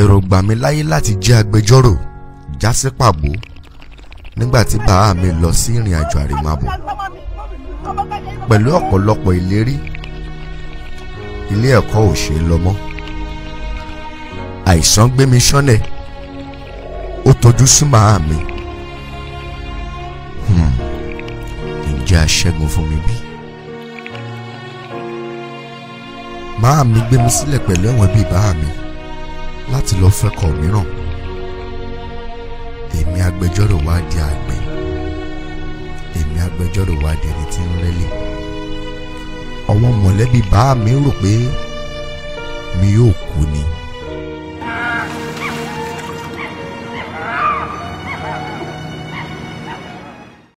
èròǹgbà mi láyé láti jẹ́ agbẹjọ́rò já sí pàbó nígbà tí bàá mi lọ sí ìrìn àjò àrèmábọ̀. Pẹ̀lú ọ̀pọ̀lọpọ̀ ìlérí ilé ẹ̀kọ́ ò ṣe é lọ mọ́. Àìsàn gbé mi ṣánlẹ̀ ó tọ́jú sí màá mi. Hmm, ǹjẹ́ a fún mi bíi. Màá mi gbé mi sílẹ̀ pẹ̀lú ẹ̀wọ̀n bíi bàá mi láti lọ fẹ́kọ̀ọ́ mìíràn. Èmi agbẹjọ́rò wá di àgbẹ̀. Èmi agbẹjọ́rò wá di ẹni tí ń rẹ́lẹ̀ àwọn mọ̀lẹ́bí bàá mi rò pé mi yóò kú ni